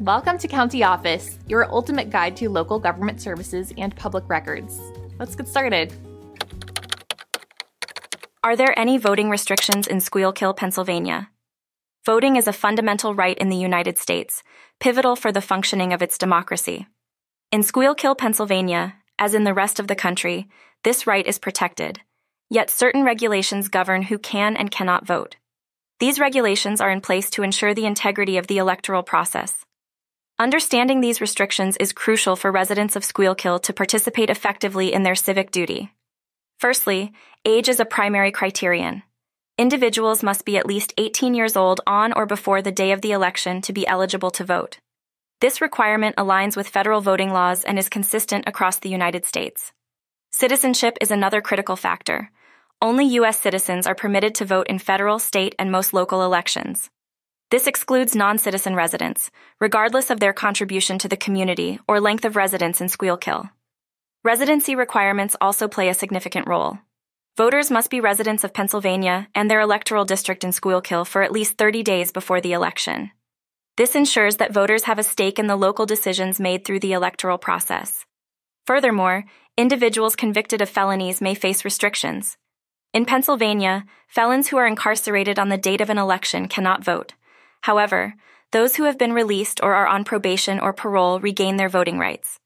Welcome to County Office, your ultimate guide to local government services and public records. Let's get started. Are there any voting restrictions in Schuylkill, Pennsylvania? Voting is a fundamental right in the United States, pivotal for the functioning of its democracy. In Schuylkill, Pennsylvania, as in the rest of the country, this right is protected, yet certain regulations govern who can and cannot vote. These regulations are in place to ensure the integrity of the electoral process. Understanding these restrictions is crucial for residents of Schuylkill to participate effectively in their civic duty. Firstly, age is a primary criterion. Individuals must be at least 18 years old on or before the day of the election to be eligible to vote. This requirement aligns with federal voting laws and is consistent across the United States. Citizenship is another critical factor. Only U.S. citizens are permitted to vote in federal, state, and most local elections. This excludes non citizen residents, regardless of their contribution to the community or length of residence in Schuylkill. Residency requirements also play a significant role. Voters must be residents of Pennsylvania and their electoral district in Schuylkill for at least 30 days before the election. This ensures that voters have a stake in the local decisions made through the electoral process. Furthermore, individuals convicted of felonies may face restrictions. In Pennsylvania, felons who are incarcerated on the date of an election cannot vote. However, those who have been released or are on probation or parole regain their voting rights.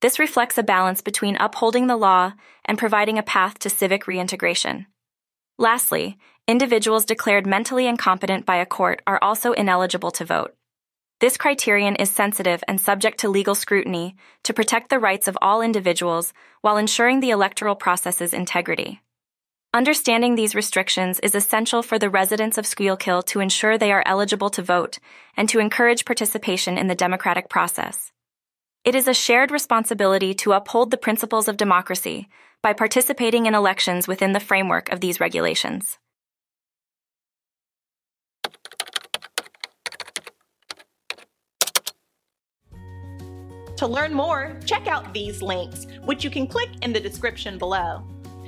This reflects a balance between upholding the law and providing a path to civic reintegration. Lastly, individuals declared mentally incompetent by a court are also ineligible to vote. This criterion is sensitive and subject to legal scrutiny to protect the rights of all individuals while ensuring the electoral process's integrity. Understanding these restrictions is essential for the residents of Schuylkill to ensure they are eligible to vote and to encourage participation in the democratic process. It is a shared responsibility to uphold the principles of democracy by participating in elections within the framework of these regulations. To learn more, check out these links, which you can click in the description below